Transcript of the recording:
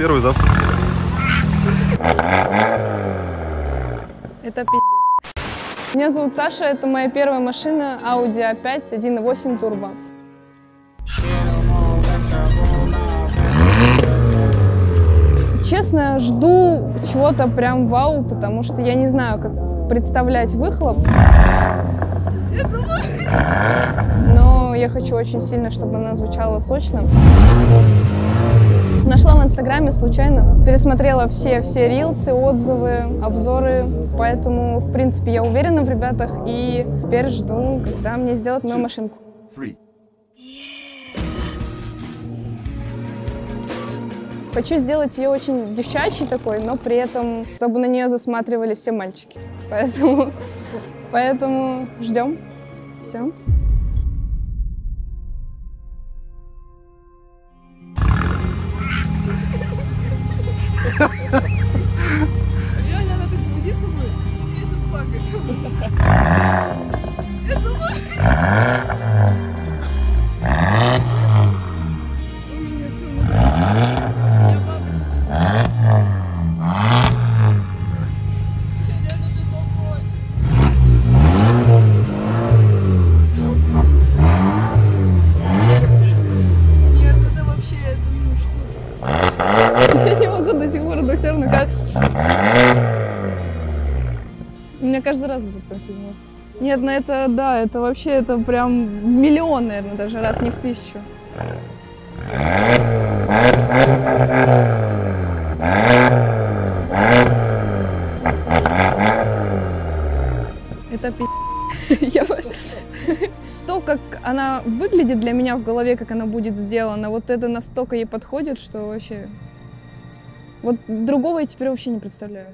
Первый запуск. Это пиздец. Меня зовут Саша, это моя первая машина Audi A5 1.8 турбо. Честно, жду чего-то прям вау, потому что я не знаю, как представлять выхлоп. Но я хочу очень сильно, чтобы она звучала сочно. Инстаграме случайно, пересмотрела все, все рилсы, отзывы, обзоры, поэтому, в принципе, я уверена в ребятах и теперь жду, когда мне сделают мою машинку. Хочу сделать ее очень девчачьей такой, но при этом, чтобы на нее засматривали все мальчики. Поэтому, поэтому ждем. Все. Ha ha ha! Я не могу до сих пор, но все равно как... У меня каждый раз будет такие нос. Нет, ну это, да, это вообще, это прям миллион, наверное, даже раз, не в тысячу. Это пи***. Я. То, как она выглядит для меня в голове, как она будет сделана, вот это настолько ей подходит, что вообще... Вот другого я теперь вообще не представляю.